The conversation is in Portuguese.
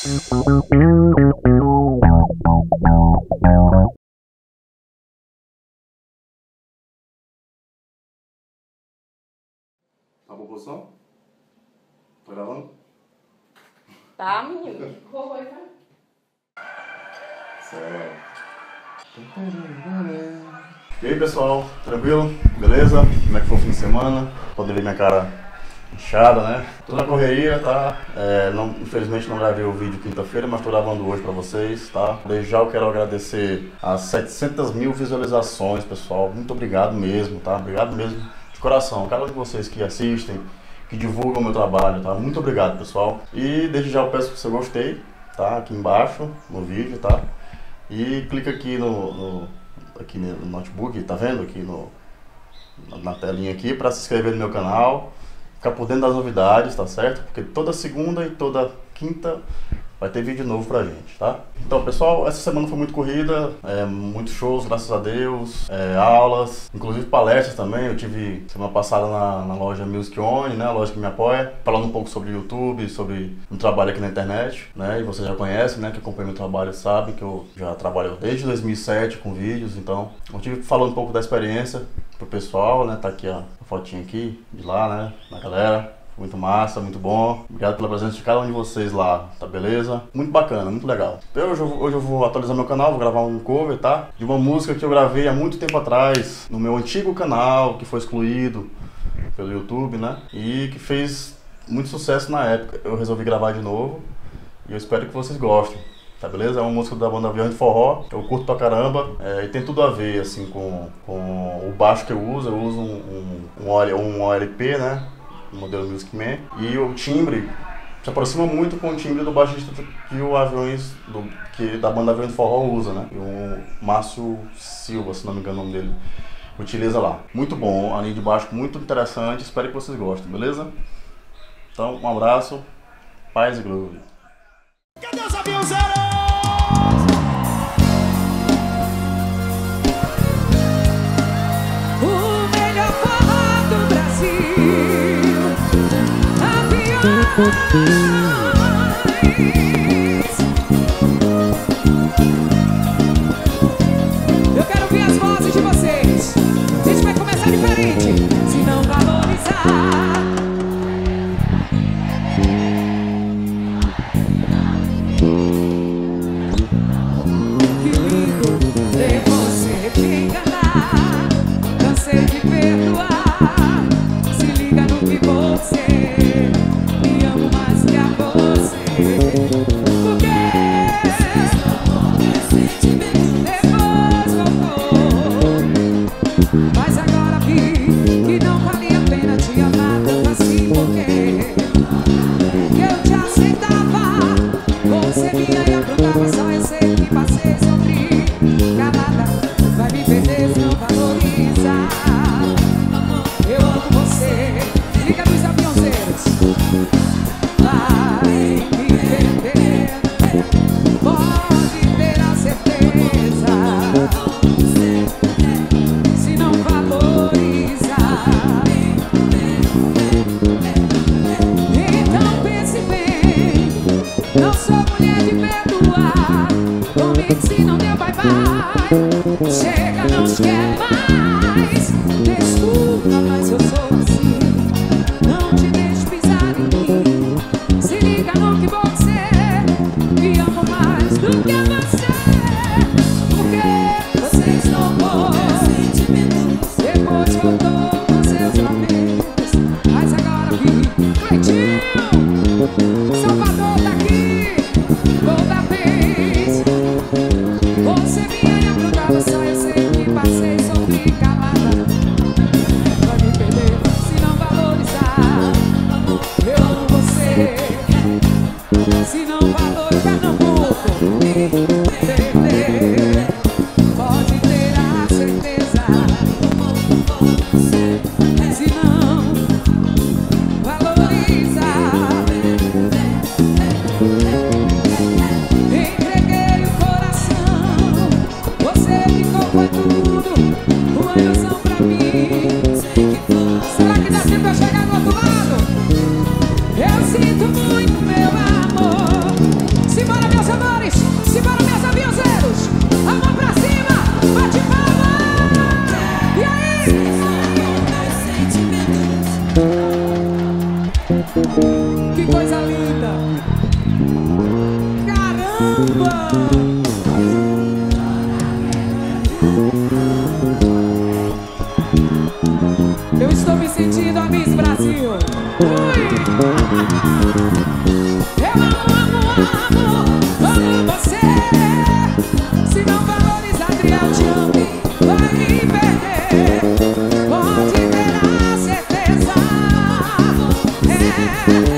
Tá bom, produção? Tá gravando? Tá, menino? Foi, né? Certo. E aí pessoal, tranquilo? Beleza? Como é que foi o fim de semana? Pode ver minha cara inchada, né? Tô na correria, tá? É, não, infelizmente não gravei o vídeo quinta-feira, mas tô gravando hoje pra vocês, tá? Desde já eu quero agradecer as 700 mil visualizações, pessoal. Muito obrigado mesmo, tá? Obrigado mesmo de coração. Cada um de vocês que assistem, que divulgam o meu trabalho, tá? Muito obrigado, pessoal. E desde já eu peço que você gostei, tá? Aqui embaixo no vídeo, tá? E clica aqui no, no aqui no notebook, tá vendo aqui no na telinha aqui para se inscrever no meu canal, ficar por dentro das novidades, tá certo? Porque toda segunda e toda quinta vai ter vídeo novo pra gente, tá? Então, pessoal, essa semana foi muito corrida, é, muitos shows, graças a Deus, é, aulas, inclusive palestras também. Eu tive semana passada na, na loja Music On, né, a loja que me apoia, falando um pouco sobre YouTube, sobre o trabalho aqui na internet, né? E você já conhece, né, que acompanha meu trabalho, sabe que eu já trabalho desde 2007 com vídeos, então eu tive falando um pouco da experiência pro pessoal, né? Tá aqui ó, a fotinha aqui de lá, né, na galera. Muito massa, muito bom. Obrigado pela presença de cada um de vocês lá, tá beleza? Muito bacana, muito legal. Eu, hoje, eu, hoje eu vou atualizar meu canal, vou gravar um cover, tá? De uma música que eu gravei há muito tempo atrás, no meu antigo canal, que foi excluído pelo YouTube, né? E que fez muito sucesso na época. Eu resolvi gravar de novo e eu espero que vocês gostem. Tá beleza? É uma música da banda Avião de Forró, eu curto pra caramba é, e tem tudo a ver assim com, com o baixo que eu uso. Eu uso um, um, um, OLP, né? modelo Music Man. E o timbre se aproxima muito com o timbre do baixista que o Aviões, do, que da banda Aviões do Forró usa, né? O Márcio Silva, se não me engano o nome dele, utiliza lá. Muito bom, a linha de baixo muito interessante, espero que vocês gostem, beleza? Então, um abraço, paz e glória. Cadê os aviãozeiros? Eu quero ouvir as vozes de vocês. A vai começar diferente. Se não valorizar. Que lindo ver você me enganar. Cansei de perdoar. Se liga no que você não sou mulher de perdoar. Comigo se não yeah.